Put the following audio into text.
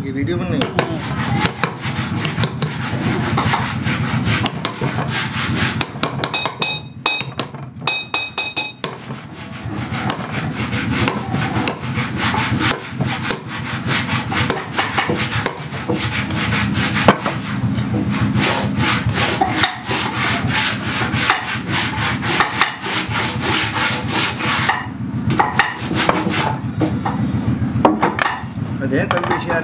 di video mana ya? Then, kung di siya